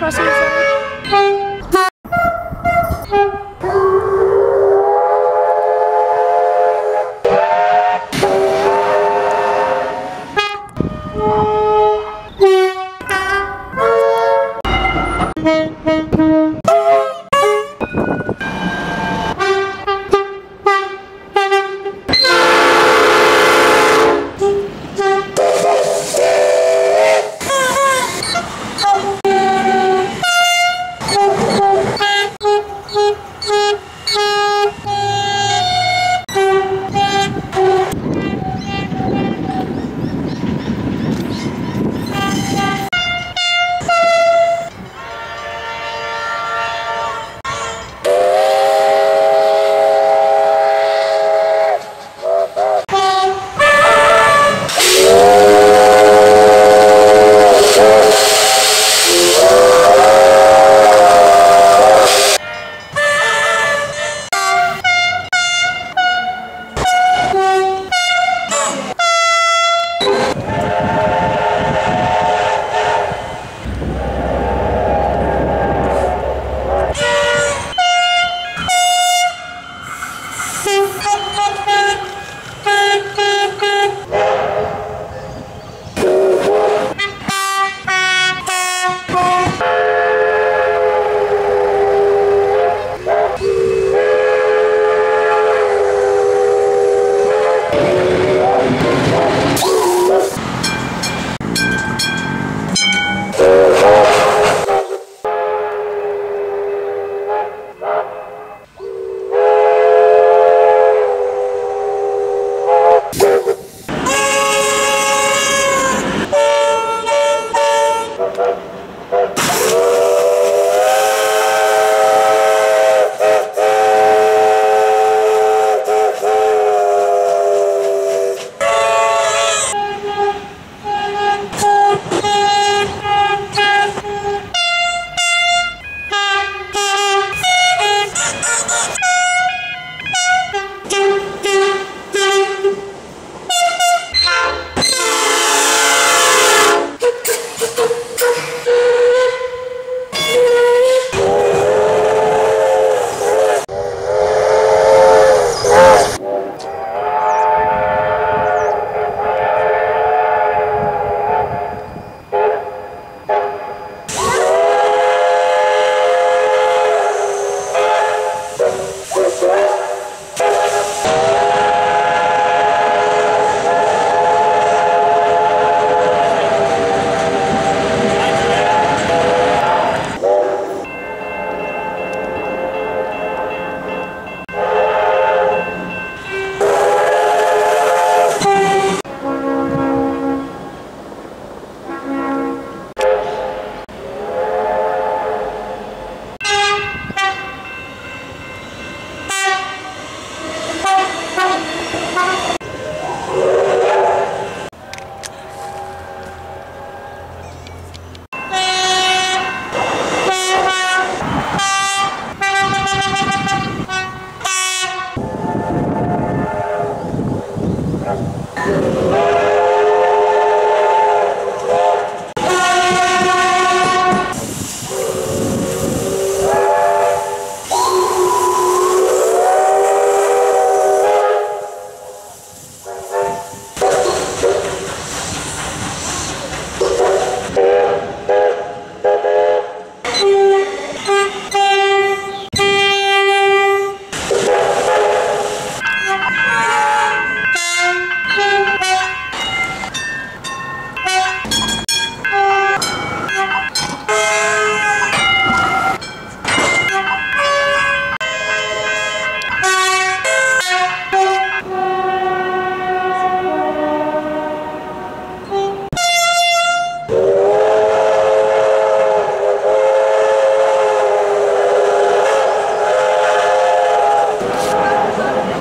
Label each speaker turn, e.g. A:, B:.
A: crossing the